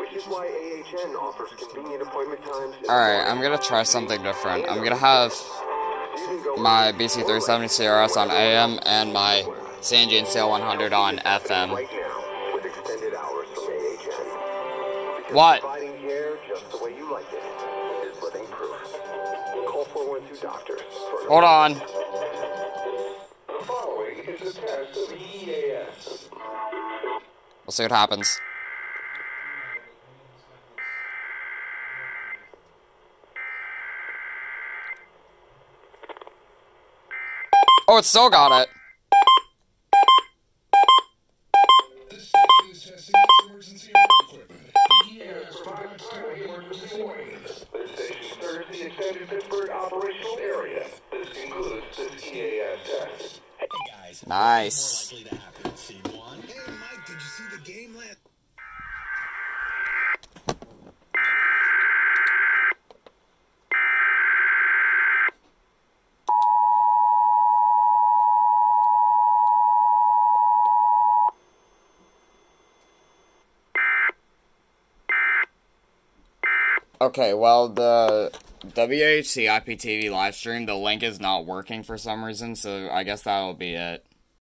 which is why AHN offers convenient appointment times. Alright, I'm gonna try something different. I'm gonna have my BC370 CRS on AM and my Sangean Sail 100 on FM. What? Hold on. We'll see what AHN. Because What? Providing care just the way you like it is living proof. Call 412 doctors for Hold on. The following is a test of EAS. We'll see what happens. Oh, it still got it. This Okay, well, the WHC IPTV live stream, the link is not working for some reason, so I guess that'll be it.